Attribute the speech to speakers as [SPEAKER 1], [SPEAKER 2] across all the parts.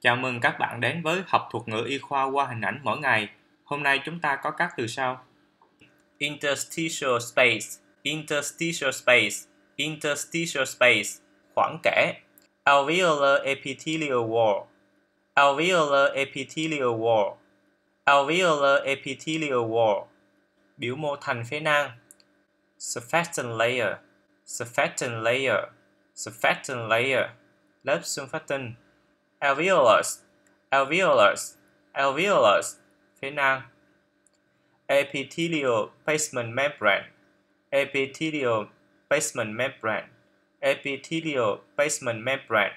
[SPEAKER 1] Chào mừng các bạn đến với học thuật ngữ y khoa qua hình ảnh mỗi ngày. Hôm nay chúng ta có các từ sau.
[SPEAKER 2] interstitial space, interstitial space, interstitial space, khoảng kẽ. Alveolar epithelial wall, alveolar epithelial wall, alveolar epithelial wall, biểu mô thành phế nang. Surfactant layer, surfactant layer, surfactant layer, lớp surfactant. Alveolus, alveolus, alveolus, phế nang epithelial basement membrane, epithelial basement membrane, epithelial basement membrane.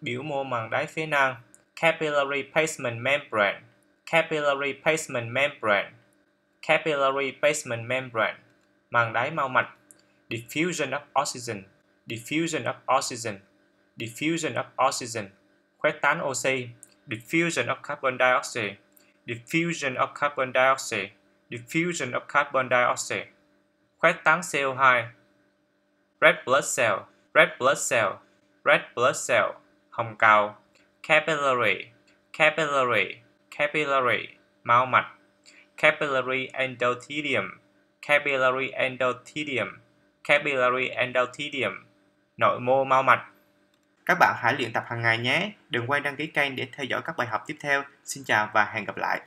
[SPEAKER 2] Biểu mô màng đáy phế nang, capillary basement membrane, capillary basement membrane, capillary basement membrane. Màng đáy mau mạch, diffusion of oxygen, diffusion of oxygen, diffusion of oxygen. Khuếch tán oxy, diffusion of carbon dioxide diffusion of carbon dioxide, diffusion of carbon dioxide, khuếch tán CO2, red blood cell, red blood cell, red blood cell, hồng cầu, capillary, capillary, capillary, mao mạch, capillary endothelium, capillary endothelium, capillary endothelium, nội mô mao mạch.
[SPEAKER 1] Các bạn hãy luyện tập hàng ngày nhé. Đừng quên đăng ký kênh để theo dõi các bài học tiếp theo. Xin chào và hẹn gặp lại.